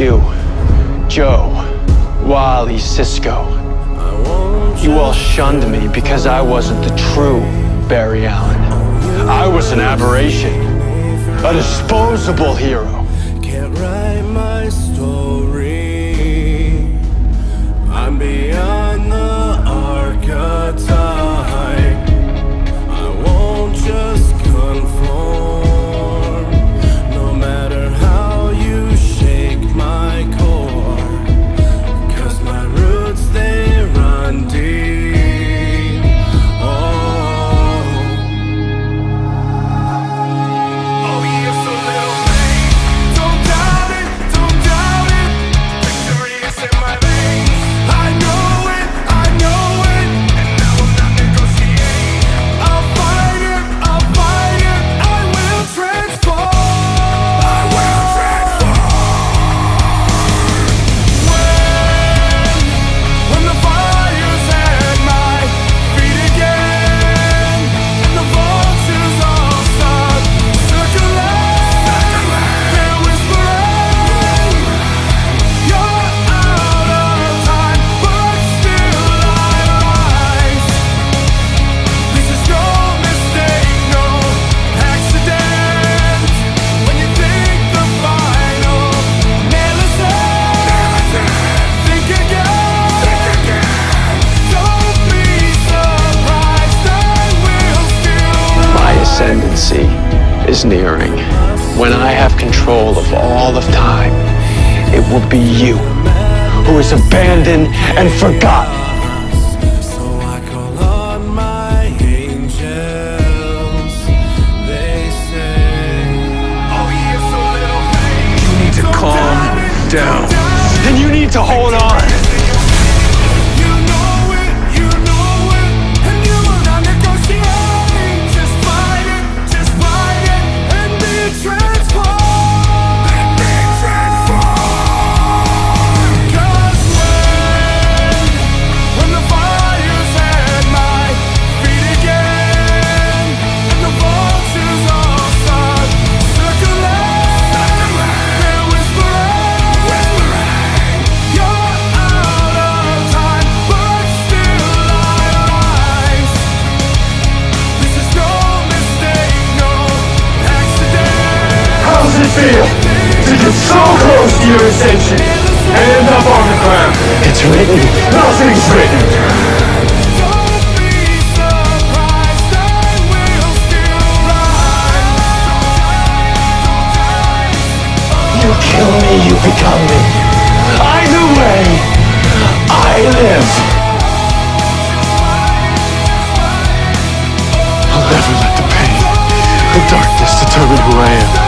You, Joe, Wally, Cisco. You all shunned me because I wasn't the true Barry Allen. I was an aberration, a disposable hero. infinity is nearing, when I have control of all of time, it will be you who is abandoned and forgotten. You need to calm down. And you need to hold on. station. Up on the ground. It's written. Nothing's written. You kill me, you become me. Either way, I live. I'll never let the pain, the darkness determine who I am.